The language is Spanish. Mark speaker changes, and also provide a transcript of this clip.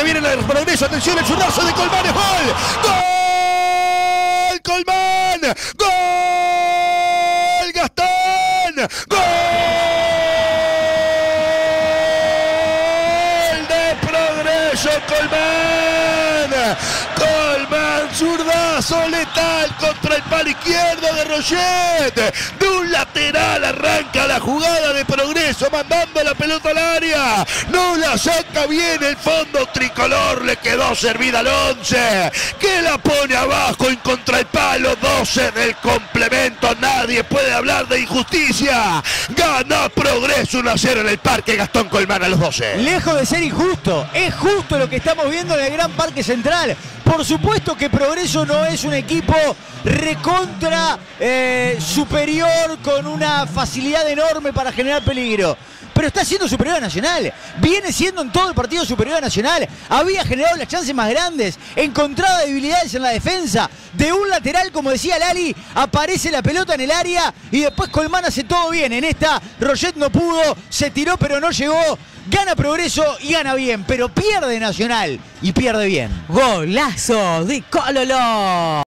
Speaker 1: que viene el progreso. Atención, el zurdazo de Colmán es gol. ¡Gol! Colmán. ¡Gol! Gastón. ¡Gol! de progreso Colmán. Colmán, zurdazo letal contra el palo izquierdo de Roget. De un lateral arranca la jugada de progreso, mandando la pelota al área. No la saca bien el fondo tricolor, le quedó servida al 11. Que la pone abajo en contra el palo, 12 del complemento. Nadie puede hablar de injusticia. Gana progreso 1 a 0 en el parque Gastón Colmán a los 12.
Speaker 2: Lejos de ser injusto, es justo lo que estamos viendo en Gran Parque Central. Por supuesto que Progreso no es un equipo recontra eh, superior con una facilidad enorme para generar peligro. Pero está siendo superior a Nacional. Viene siendo en todo el partido superior a Nacional. Había generado las chances más grandes. Encontraba debilidades en la defensa. De un lateral, como decía Lali, aparece la pelota en el área y después Colmán hace todo bien. En esta, Roget no pudo, se tiró pero no llegó. Gana Progreso y gana bien, pero pierde Nacional y pierde bien.
Speaker 3: Golazo de Cololo.